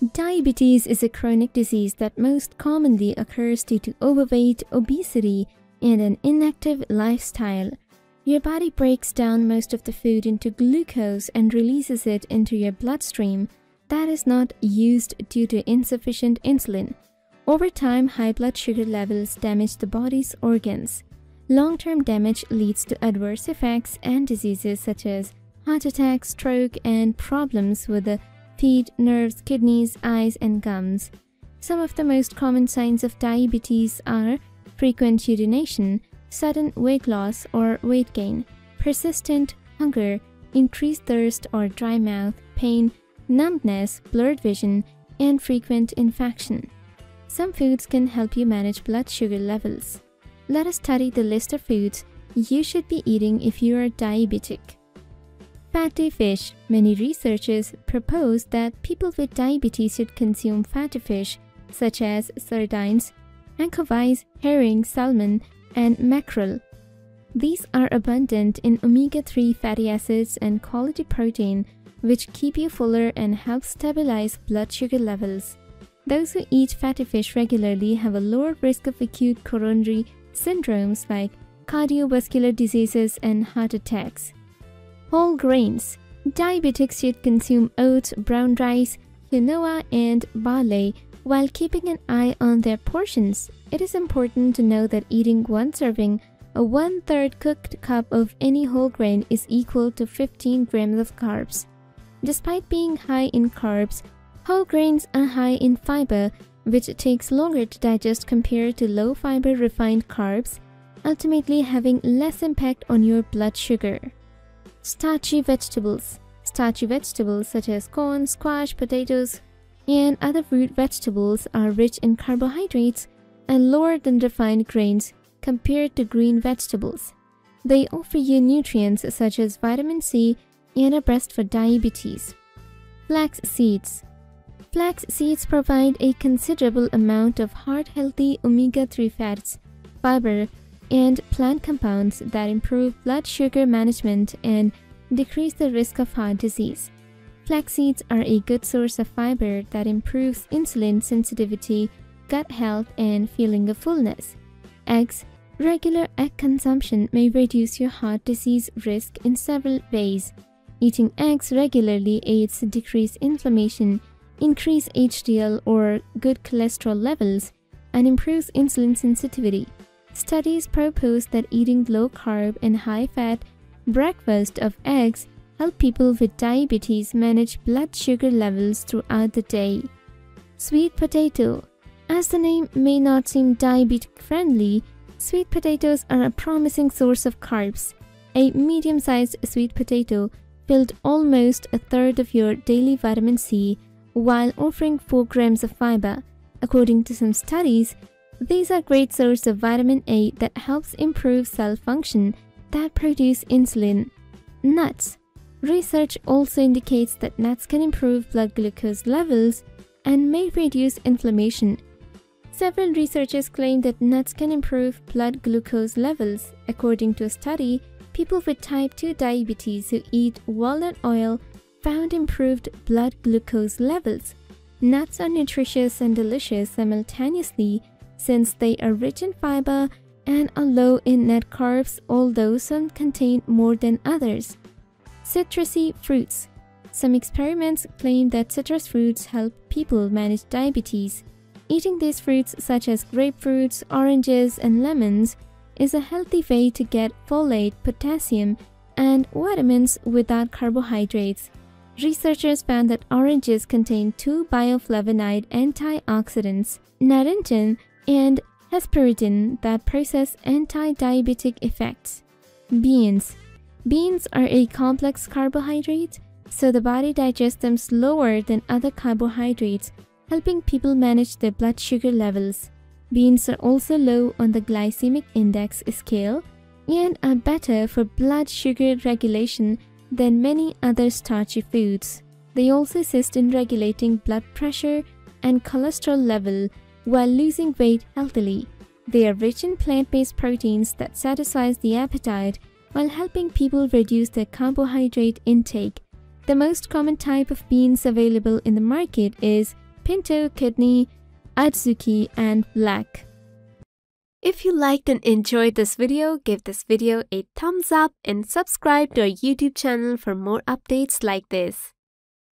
Diabetes is a chronic disease that most commonly occurs due to overweight, obesity, and an inactive lifestyle. Your body breaks down most of the food into glucose and releases it into your bloodstream that is not used due to insufficient insulin. Over time, high blood sugar levels damage the body's organs. Long term damage leads to adverse effects and diseases such as heart attack, stroke, and problems with the feet, nerves, kidneys, eyes, and gums. Some of the most common signs of diabetes are frequent urination, sudden weight loss or weight gain, persistent hunger, increased thirst or dry mouth, pain, numbness, blurred vision, and frequent infection. Some foods can help you manage blood sugar levels. Let us study the list of foods you should be eating if you are diabetic. Fatty fish. Many researchers propose that people with diabetes should consume fatty fish such as sardines, anchovies, herring, salmon, and mackerel. These are abundant in omega-3 fatty acids and quality protein which keep you fuller and help stabilize blood sugar levels. Those who eat fatty fish regularly have a lower risk of acute coronary syndromes like cardiovascular diseases and heart attacks. Whole grains. Diabetics should consume oats, brown rice, quinoa, and barley while keeping an eye on their portions. It is important to know that eating one serving, a one third cooked cup of any whole grain is equal to 15 grams of carbs. Despite being high in carbs, whole grains are high in fiber, which takes longer to digest compared to low fiber refined carbs, ultimately having less impact on your blood sugar. Starchy vegetables. Starchy vegetables such as corn, squash, potatoes, and other root vegetables are rich in carbohydrates and lower than refined grains compared to green vegetables. They offer you nutrients such as vitamin C and a best for diabetes. Flax seeds. Flax seeds provide a considerable amount of heart-healthy omega-3 fats, fiber, and plant compounds that improve blood sugar management and decrease the risk of heart disease. Flax seeds are a good source of fiber that improves insulin sensitivity, gut health, and feeling of fullness. Eggs. Regular egg consumption may reduce your heart disease risk in several ways. Eating eggs regularly aids to decrease inflammation, increase HDL or good cholesterol levels, and improves insulin sensitivity. Studies propose that eating low carb and high fat breakfast of eggs help people with diabetes manage blood sugar levels throughout the day. Sweet potato. As the name may not seem diabetic friendly, sweet potatoes are a promising source of carbs. A medium sized sweet potato filled almost a third of your daily vitamin C while offering 4 grams of fiber. According to some studies, these are great source of vitamin A that helps improve cell function that produce insulin. Nuts. Research also indicates that nuts can improve blood glucose levels and may reduce inflammation. Several researchers claim that nuts can improve blood glucose levels. According to a study, people with type 2 diabetes who eat walnut oil found improved blood glucose levels. Nuts are nutritious and delicious simultaneously since they are rich in fiber and are low in net carbs, although some contain more than others. Citrusy fruits. Some experiments claim that citrus fruits help people manage diabetes. Eating these fruits, such as grapefruits, oranges, and lemons, is a healthy way to get folate, potassium, and vitamins without carbohydrates. Researchers found that oranges contain two bioflavonoid antioxidants, naringin and hesperidin that possess anti-diabetic effects. Beans. Beans are a complex carbohydrate, so the body digests them slower than other carbohydrates, helping people manage their blood sugar levels. Beans are also low on the glycemic index scale and are better for blood sugar regulation than many other starchy foods. They also assist in regulating blood pressure and cholesterol level while losing weight healthily. They are rich in plant-based proteins that satisfies the appetite while helping people reduce their carbohydrate intake. The most common type of beans available in the market is pinto, kidney, adzuki, and black. If you liked and enjoyed this video, give this video a thumbs up and subscribe to our YouTube channel for more updates like this.